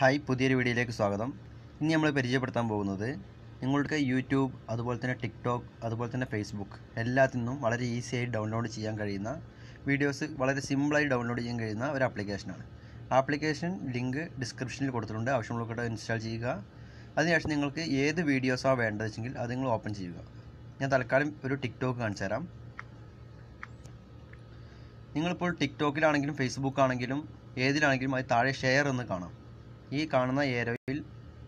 Hi പുതിയൊരു വീഡിയോയിലേക്ക് സ്വാഗതം. ഇന്ന് നമ്മൾ പരിചയപ്പെടുത്താൻ പോകുന്നത് നിങ്ങൾക്ക് യൂട്യൂബ് അതുപോലെ തന്നെ ടിക്ടോക്ക് അതുപോലെ തന്നെ ഫേസ്ബുക്ക് എല്ലാത്തിൽ നിന്നും വളരെ ഈസിയായി ഡൗൺലോഡ് ചെയ്യാൻ കഴിയുന്ന വീഡിയോസ് വളരെ സിമ്പിളായി ഡൗൺലോഡ് ചെയ്യാൻ കഴിയുന്ന ഒരു ആപ്ലിക്കേഷനാണ് ആപ്ലിക്കേഷൻ ലിങ്ക് ഡിസ്ക്രിപ്ഷനിൽ കൊടുത്തിട്ടുണ്ട്. ആവശ്യമുള്ളവർക്ക് ഇൻസ്റ്റാൾ ചെയ്യുക. അതിനുശേഷം നിങ്ങൾക്ക് ഏത് വീഡിയോസാണ് വേണ്ടത് വെച്ചെങ്കിൽ അത് നിങ്ങൾ ഓപ്പൺ ചെയ്യുക. ഞാൻ തൽക്കാലം ഒരു ടിക്ടോക്ക് കാണിച്ചു തരാം. നിങ്ങളിപ്പോൾ ടിക്ടോക്കിലാണെങ്കിലും ഫേസ്ബുക്ക് ആണെങ്കിലും ഏതിലാണെങ്കിലും അത് താഴെ ഷെയർ എന്ന് കാണാം. ഈ കാണുന്ന ഏരോയിൽ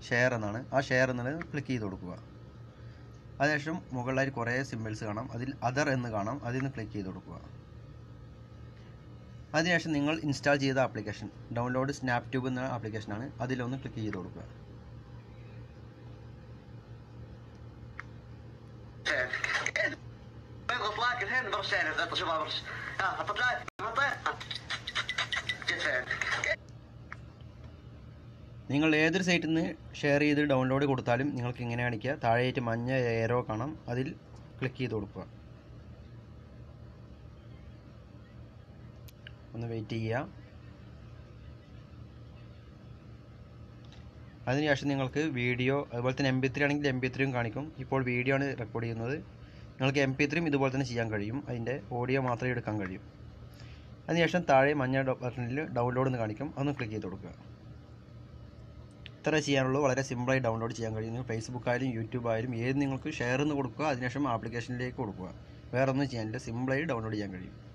ഷെയർ എന്നാണ്. ആ ഷെയർ എന്നുള്ളത് ക്ലിക്ക് ചെയ്ത് കൊടുക്കുക. അതിനുശേഷം മുകളിലായി കുറേ സിമ്പിൾസ് കാണാം. അതിൽ അതർ എന്ന് കാണാം. അതിൽ നിന്ന് ക്ലിക്ക് ചെയ്ത് കൊടുക്കുക. അതിനുശേഷം നിങ്ങൾ ഇൻസ്റ്റാൾ ചെയ്ത ആപ്ലിക്കേഷൻ ഡൗൺലോഡ് സ്നാപ് ട്യൂബ് എന്ന ആപ്ലിക്കേഷനാണ് അതിലൊന്ന് ക്ലിക്ക് ചെയ്ത് കൊടുക്കുക. നിങ്ങൾ ഏതൊരു സൈറ്റിൽ നിന്ന് ഷെയർ ചെയ്ത് ഡൗൺലോഡ് കൊടുത്താലും നിങ്ങൾക്ക് ഇങ്ങനെ കാണിക്കുക. താഴെയായിട്ട് മഞ്ഞ ഏരോ കാണാം. അതിൽ ക്ലിക്ക് ചെയ്ത് കൊടുക്കുക. ഒന്ന് വെയിറ്റ് ചെയ്യുക. അതിനുശേഷം നിങ്ങൾക്ക് വീഡിയോ അതുപോലെ തന്നെ എം പി ത്രീ ആണെങ്കിൽ എം പി ത്രീയും കാണിക്കും. ഇപ്പോൾ വീഡിയോ ആണ് റെക്കോർഡ് ചെയ്യുന്നത്. നിങ്ങൾക്ക് എം പി ത്രീയും ഇതുപോലെ തന്നെ ചെയ്യാൻ കഴിയും. അതിന്റെ ഓഡിയോ മാത്രമേ എടുക്കാൻ കഴിയും. അതിനുശേഷം താഴെ മഞ്ഞ ബട്ടണിൽ ഡൗൺലോഡ് എന്ന് കാണിക്കും. അതൊന്ന് ക്ലിക്ക് ചെയ്ത് കൊടുക്കുക. ഇത്ര ചെയ്യാനുള്ളൂ വളരെ സിമ്പിളായി ഡൗൺലോഡ് ചെയ്യാൻ കഴിയും. നിങ്ങൾ ഫേസ്ബുക്ക് ആയാലും യൂട്യൂബ് ആയാലും ഏത് നിങ്ങൾക്ക് ഷെയർ എന്ന് കൊടുക്കുക അതിനുശേഷം ആപ്ലിക്കേഷനിലേക്ക് കൊടുക്കുക. വേറൊന്നും ചെയ്യാനില്ല. സിമ്പിളായി ഡൗൺലോഡ് ചെയ്യാൻ കഴിയും.